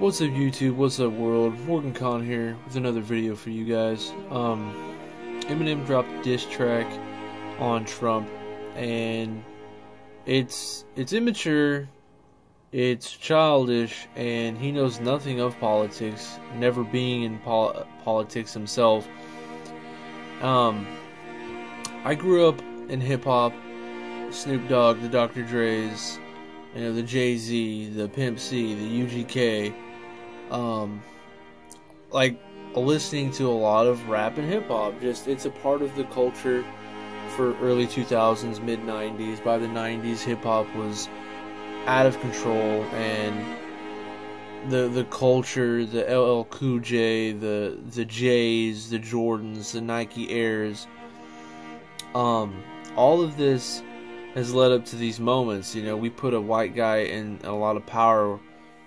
What's up YouTube? What's up world? Morgan Khan here with another video for you guys. Um, Eminem dropped diss track on Trump and it's it's immature, it's childish, and he knows nothing of politics, never being in pol- politics himself. Um, I grew up in hip hop, Snoop Dogg, the Dr. Dre's, you know, the Jay Z, the Pimp C, the UGK, um, like listening to a lot of rap and hip hop. Just it's a part of the culture for early 2000s, mid 90s. By the 90s, hip hop was out of control, and the the culture, the LL Cool J, the the Jays, the Jordans, the Nike Airs, um, all of this has led up to these moments. You know, we put a white guy in a lot of power.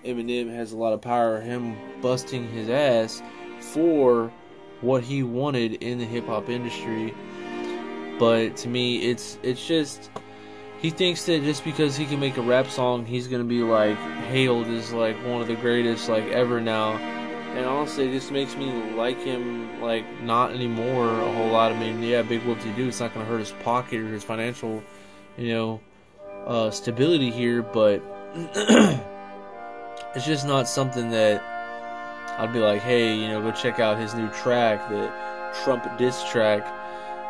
Eminem has a lot of power. Him busting his ass for what he wanted in the hip hop industry. But to me, it's it's just he thinks that just because he can make a rap song, he's gonna be like hailed as like one of the greatest like ever now. And honestly, just makes me like him like not anymore a whole lot. I mean, yeah, big whoop to do. It's not gonna hurt his pocket or his financial you know, uh, stability here, but it's just not something that I'd be like, hey, you know, go check out his new track, the Trump diss track.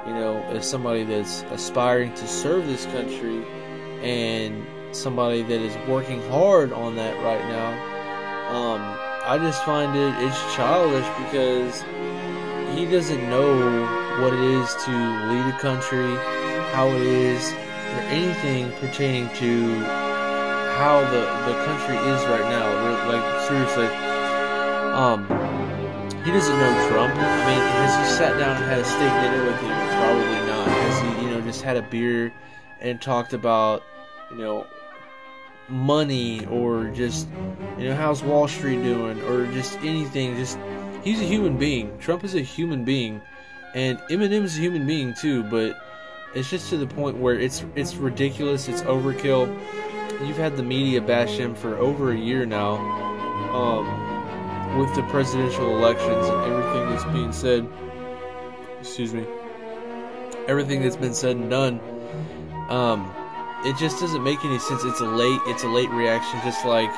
You know, as somebody that's aspiring to serve this country and somebody that is working hard on that right now, um, I just find it it's childish because he doesn't know what it is to lead a country, how it is or anything pertaining to how the the country is right now. Like seriously, um, he doesn't know Trump. I mean, has he sat down and had a steak dinner with him? Probably not. Has he, you know, just had a beer and talked about, you know, money or just, you know, how's Wall Street doing or just anything? Just he's a human being. Trump is a human being, and Eminem is a human being too. But it's just to the point where it's it's ridiculous. It's overkill. You've had the media bash him for over a year now, um, with the presidential elections and everything that's being said. Excuse me. Everything that's been said and done. Um, it just doesn't make any sense. It's a late. It's a late reaction. Just like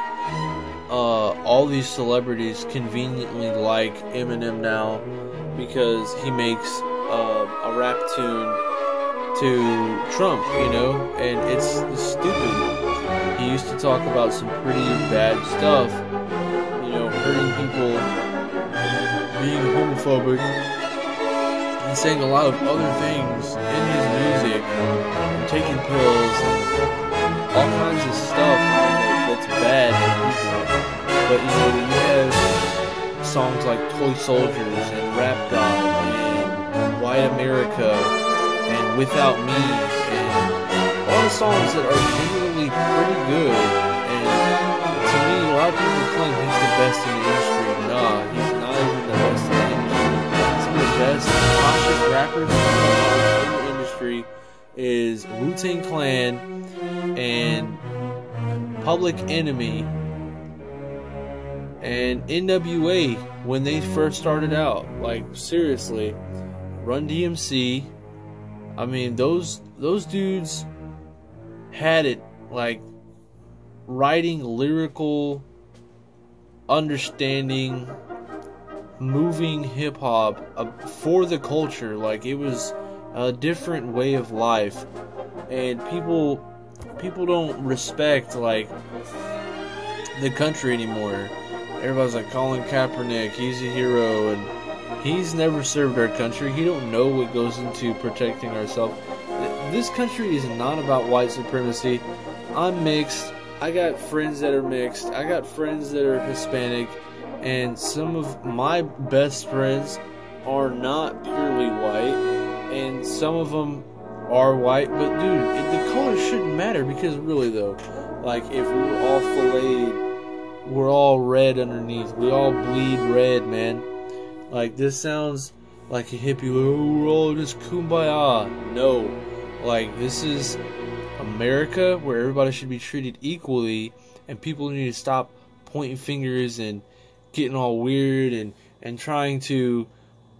uh, all these celebrities conveniently like Eminem now because he makes uh, a rap tune to Trump, you know, and it's stupid. He used to talk about some pretty bad stuff, you know, hurting people, being homophobic, and saying a lot of other things in his music, taking pills, and all kinds of stuff that's bad for people. But, you know, you have songs like Toy Soldiers and Rap God and White America and Without Me, all the songs that are genuinely pretty good. And to me, a lot of people claim he's the best in the industry. Nah, he's not even the best in the industry. Some of the best, cautious rappers in the industry is Wu Tang Clan and Public Enemy and NWA when they first started out. Like seriously, Run DMC, I mean, those those dudes had it like writing lyrical, understanding, moving hip hop uh, for the culture. Like it was a different way of life, and people people don't respect like the country anymore. Everybody's like Colin Kaepernick, he's a hero, and He's never served our country. He don't know what goes into protecting ourselves. This country is not about white supremacy. I'm mixed. I got friends that are mixed. I got friends that are Hispanic, and some of my best friends are not purely white, and some of them are white. But dude, the color shouldn't matter because really though, like if we were all filleted, we're all red underneath. We all bleed red, man. Like this sounds like a hippie. Oh, we're all just kumbaya. No, like this is America where everybody should be treated equally, and people need to stop pointing fingers and getting all weird and and trying to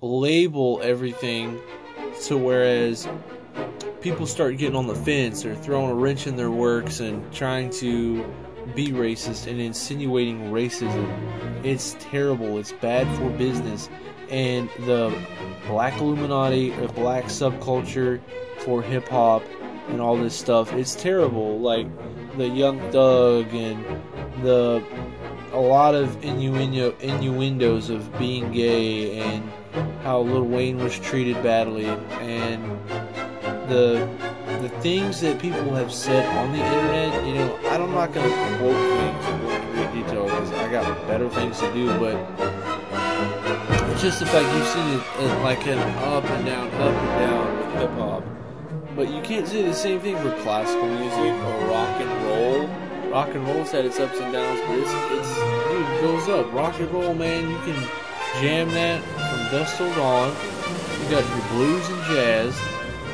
label everything so whereas people start getting on the fence or throwing a wrench in their works and trying to be racist and insinuating racism. It's terrible. It's bad for business and the black illuminati or black subculture for hip hop and all this stuff. It's terrible like the young thug and the a lot of innuendo innuendos of being gay and how Lil Wayne was treated badly and the the things that people have said on the internet, you know, I'm not to quote things in great detail because I got better things to do, but just the fact you've seen it uh, like an up and down, up and down with hip hop. But you can't say the same thing for classical music or rock and roll. Rock and roll's had its ups and downs, but it's, it's it goes up. Rock and roll, man, you can jam that from dusk till dawn. You got your blues and jazz,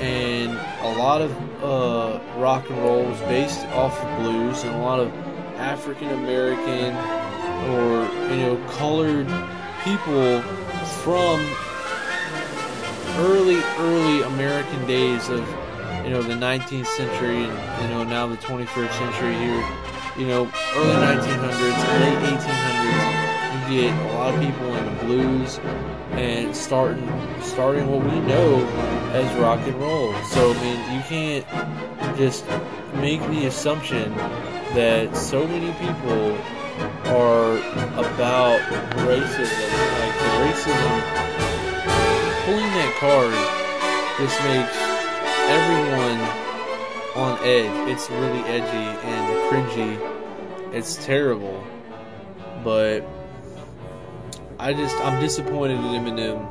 and a lot of uh, rock and roll is based off of blues, and a lot of African American or you know colored people from early early American days of you know the 19th century and you know now the 21st century here. You know early 1900s late 1800s you get a lot of people in the blues and starting starting what we know as rock and roll. So I mean you can't just make the assumption that so many people are about racism like the racism pulling that card just makes everyone on edge it's really edgy and cringy it's terrible but I just I'm disappointed in Eminem.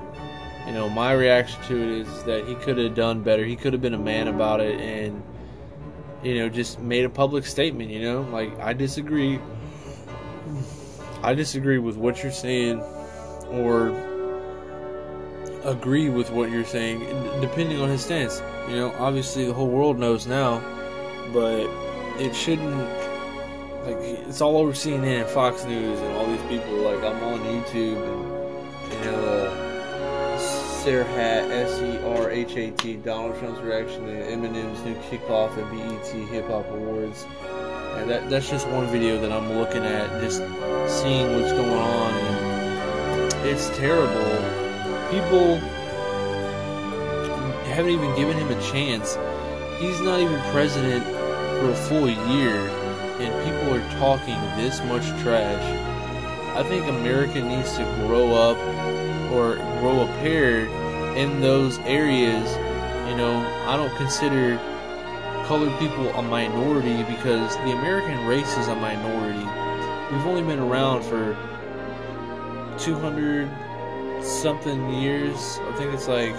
You know, my reaction to it is that he could have done better. He could have been a man about it and you know, just made a public statement, you know? Like I disagree I disagree with what you're saying or agree with what you're saying depending on his stance. You know, obviously the whole world knows now, but it shouldn't like it's all over CNN and Fox News and all these people. Like I'm on YouTube and you know uh, Serhat S E R H A T Donald Trump's reaction to Eminem's new kickoff at BET Hip Hop Awards. And that that's just one video that I'm looking at, just seeing what's going on. And it's terrible. People haven't even given him a chance. He's not even president for a full year and people are talking this much trash, I think America needs to grow up or grow a pair in those areas. You know, I don't consider colored people a minority because the American race is a minority. We've only been around for 200 something years. I think it's like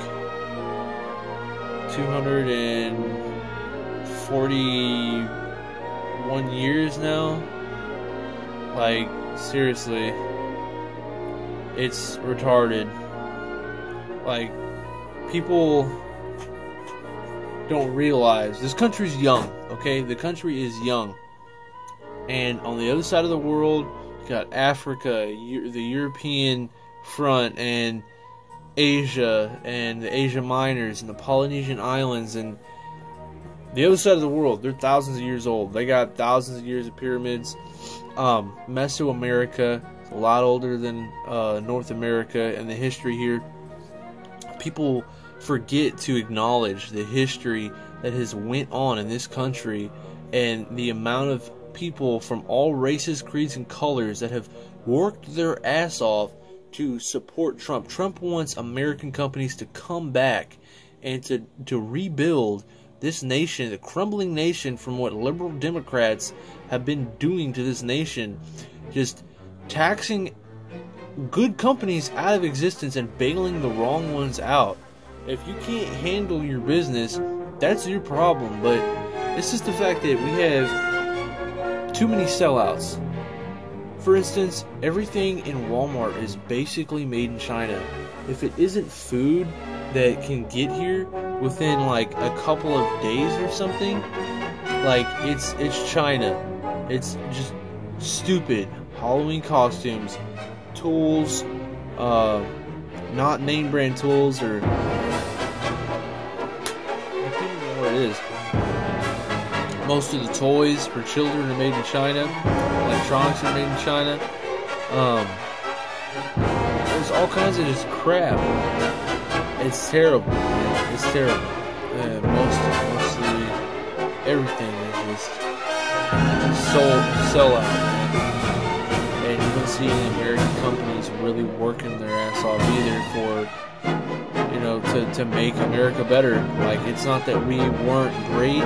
240 one years now. Like, seriously. It's retarded. Like, people don't realize this country's young, okay? The country is young. And on the other side of the world, you got Africa, the European front, and Asia, and the Asia Minors, and the Polynesian Islands, and the other side of the world, they're thousands of years old. They got thousands of years of pyramids. Um, Mesoamerica, a lot older than uh, North America, and the history here. People forget to acknowledge the history that has went on in this country and the amount of people from all races, creeds, and colors that have worked their ass off to support Trump. Trump wants American companies to come back and to, to rebuild this nation, the crumbling nation from what liberal Democrats have been doing to this nation, just taxing good companies out of existence and bailing the wrong ones out. If you can't handle your business, that's your problem. But it's just the fact that we have too many sellouts. For instance, everything in Walmart is basically made in China. If it isn't food that can get here within like a couple of days or something, like it's it's China. It's just stupid Halloween costumes, tools, uh, not name brand tools or is. Most of the toys for children are made in China. Electronics are made in China. Um, there's all kinds of just crap. It's terrible. Man. It's terrible. Most, mostly everything is just sold, sell out. And you don't see any American companies really working their ass off either for, know, to, to make America better. Like, it's not that we weren't great,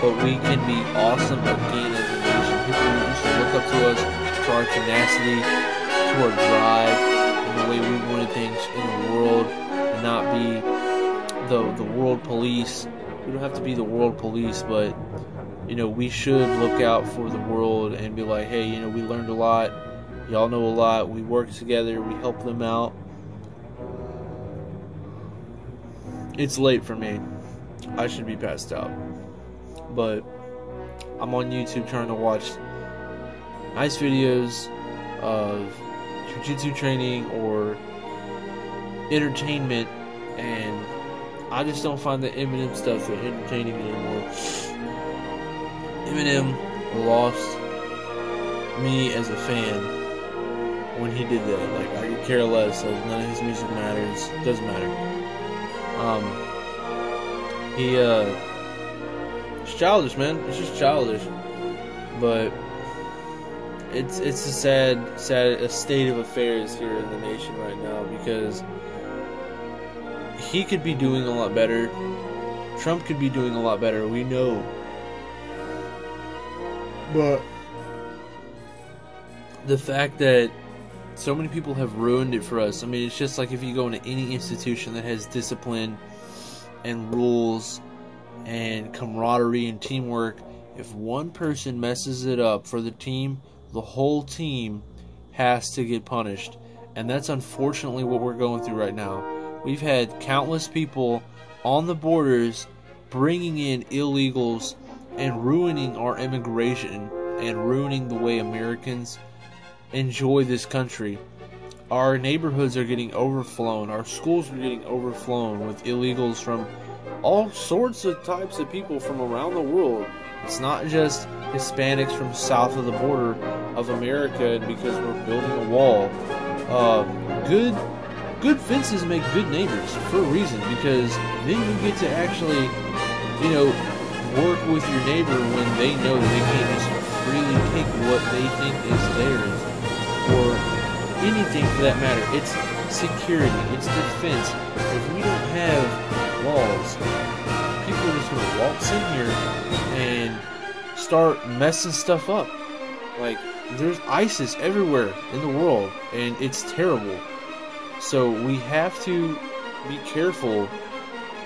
but we can be awesome again as a nation. People to look up to us, for our tenacity, to our drive, and the way we wanted things in the world, and not be the the world police. We don't have to be the world police, but you know we should look out for the world and be like, hey, you know, we learned a lot. Y'all know a lot. We work together. We help them out. It's late for me. I should be passed out. But I'm on YouTube trying to watch nice videos of jiu-jitsu training or entertainment and I just don't find the Eminem stuff entertaining anymore. Eminem lost me as a fan when he did that. Like I could care less. Like none of his music matters. Doesn't matter. Um, he uh, it's childish, man. It's just childish. But it's it's a sad, sad a state of affairs here in the nation right now because he could be doing a lot better. Trump could be doing a lot better. We know. But the fact that so many people have ruined it for us. I mean, it's just like if you go into any institution that has discipline and rules and camaraderie and teamwork, if one person messes it up for the team, the whole team has to get punished. And that's unfortunately what we're going through right now. We've had countless people on the borders bringing in illegals and ruining our immigration and ruining the way Americans enjoy this country. Our neighborhoods are getting overflown. Our schools are getting overflown with illegals from all sorts of types of people from around the world. It's not just Hispanics from south of the border of America and because we're building a wall. Uh, good good fences make good neighbors for a reason because then you get to actually, you know, work with your neighbor when they know they can't just freely take what they think is theirs or anything for that matter. It's security, it's defense. If we don't have walls, people are just gonna waltz in here and start messing stuff up. Like there's ISIS everywhere in the world, and it's terrible. So we have to be careful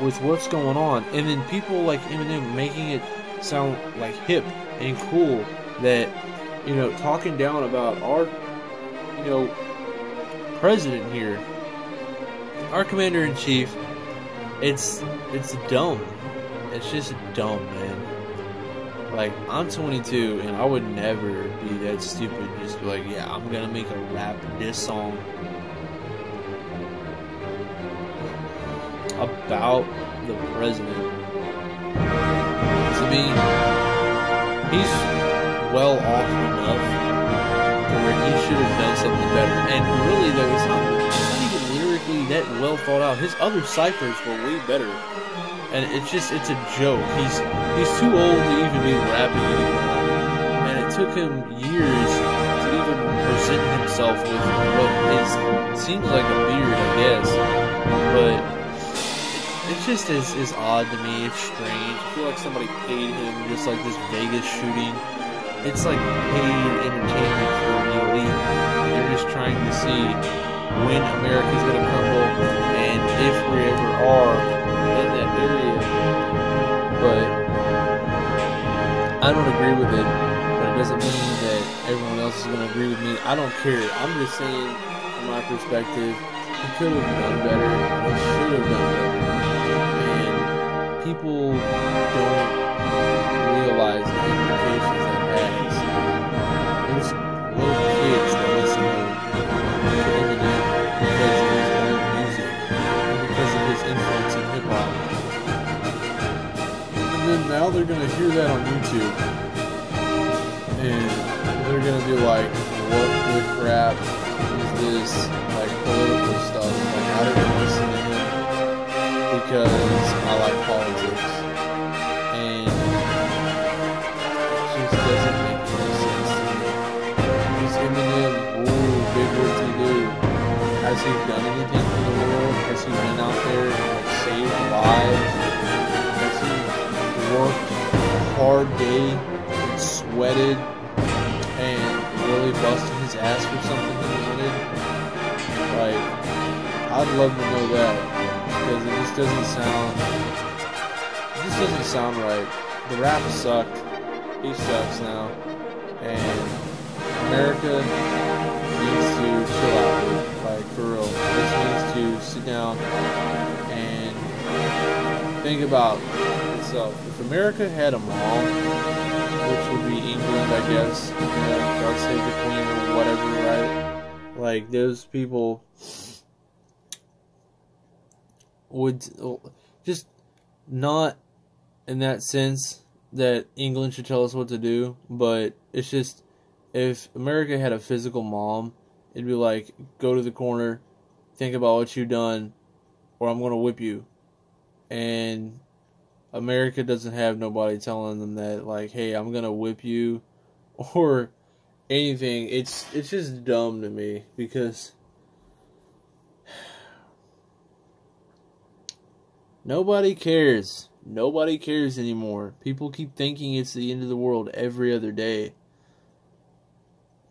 with what's going on. And then people like Eminem making it sound like hip and cool that, you know, talking down about our, you know, president here, our commander in chief. It's it's dumb. It's just dumb, man. Like I'm 22 and I would never be that stupid. Just be like, yeah, I'm gonna make a rap diss song about the president. To me, he's well off enough where he should have done something better. And really, though, it's not, it's not even lyrically that well thought out. His other ciphers were way better. And it's just, it's a joke. He's he's too old to even be rapping anymore. And it took him years to even present himself with what is, seems like a beard, I guess. But it just is, is odd to me. It's strange. I feel like somebody paid him just like this Vegas shooting. It's like paid entertainment for elite. They're just trying to see when America's going to crumble and if we ever are in that area. But I don't agree with it. But it doesn't mean that everyone else is going to agree with me. I don't care. I'm just saying, from my perspective, he could have done better. He should have done better And people don't realize the implications that has. There's little they're gonna hear that on YouTube, and they're gonna be like, "What the crap is this? Like political stuff? Like, how did I listen to him? Because I like politics, and it just doesn't make any sense to me. Eminem, ooh, big words he do. Has he done anything for the world? Has he been out there and like saved lives? Hard day and sweated and really busted his ass for something he wanted? Like, I'd love to know that because it just doesn't sound. It just doesn't sound right. The rap sucked. He sucks now, and America needs to chill out. Like for real, just needs to sit down and think about itself. If America had a mom, which would be England, I guess, God save the Queen or whatever, right? Like those people would just not in that sense that England should tell us what to do, but it's just if America had a physical mom, it'd be like, go to the corner, think about what you've done, or I'm gonna whip you. And America doesn't have nobody telling them that, like, hey, I'm gonna whip you, or anything. It's it's just dumb to me because nobody cares. Nobody cares anymore. People keep thinking it's the end of the world every other day.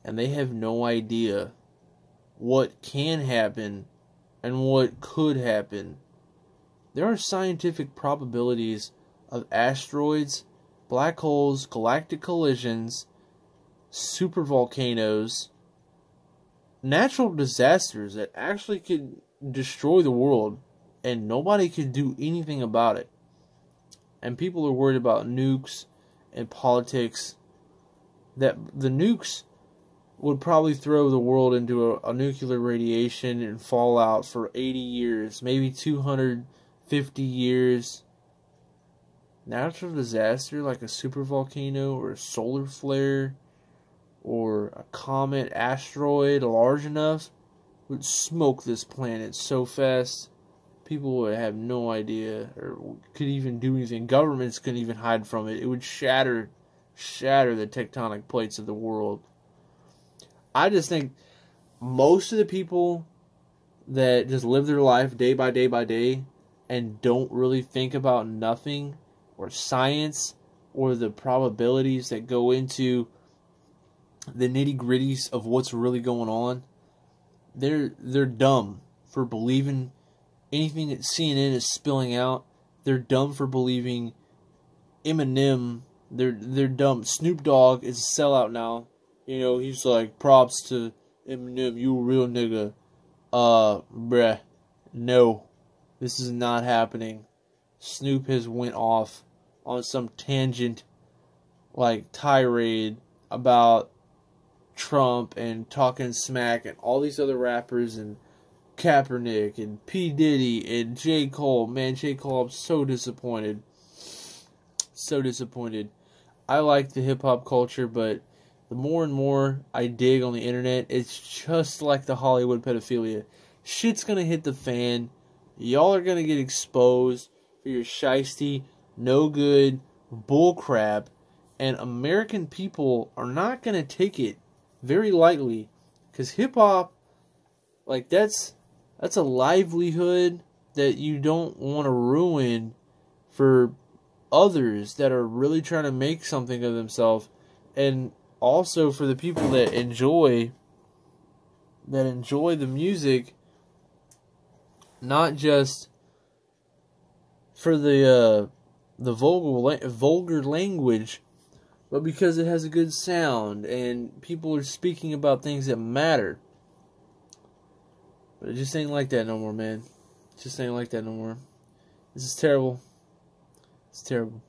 And they have no idea what can happen and what could happen. There are scientific probabilities of asteroids, black holes, galactic collisions, supervolcanoes, natural disasters that actually could destroy the world and nobody could do anything about it. And people are worried about nukes and politics that the nukes would probably throw the world into a, a, nuclear radiation and fallout for 80 years, maybe 250 years. Natural disaster like a supervolcano or a solar flare or a comet asteroid large enough would smoke this planet so fast people would have no idea or could even do anything. Governments couldn't even hide from it. It would shatter shatter the tectonic plates of the world. I just think most of the people that just live their life day by day by day and don't really think about nothing or science or the probabilities that go into the nitty gritties of what's really going on, they're they're dumb for believing anything that CNN is spilling out. They're dumb for believing Eminem. They're they're dumb. Snoop Dogg is a sellout now. You know he's like props to Eminem. You a real nigga. Uh, bruh, no, this is not happening. Snoop has went off on some tangent, like tirade about Trump and talking smack and all these other rappers and Kaepernick and P. Diddy and J. Cole. Man, J. Cole, I'm so disappointed. So disappointed. I like the hip hop culture, but the more and more I dig on the internet, it's just like the Hollywood pedophilia. Shit's gonna hit the fan. Y'all are gonna get exposed for your shisty, no good bullcrap, and American people are not gonna take it very lightly because hip hop, like that's that's a livelihood that you don't want to ruin for others that are really trying to make something of themselves and also for the people that enjoy that enjoy the music not just for the uh, the vulgar vulgar language but because it has a good sound and people are speaking about things that matter but it just ain't like that no more, man. It just ain't like that no more. This is terrible. It's terrible.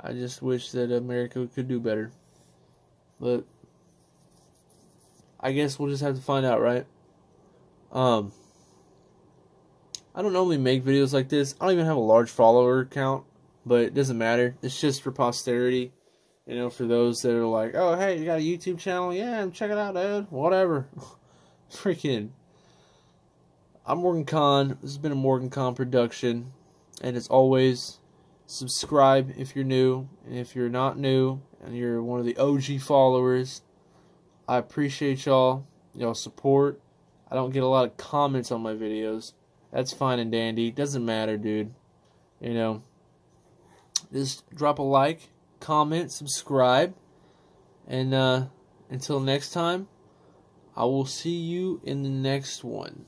I just wish that America could do better. But I guess we'll just have to find out, right? Um I don't normally make videos like this. I don't even have a large follower count but it doesn't matter. It's just for posterity. You know, for those that are like, oh, hey, you got a YouTube channel? Yeah, check it out, dude. Whatever. Freaking. I'm Morgan Khan. This has been a Morgan Khan production. And as always, subscribe if you're new. And if you're not new and you're one of the OG followers, I appreciate y'all. Y'all support. I don't get a lot of comments on my videos. That's fine and dandy. Doesn't matter, dude. You know, just drop a like, comment, subscribe, and uh, until next time, I will see you in the next one.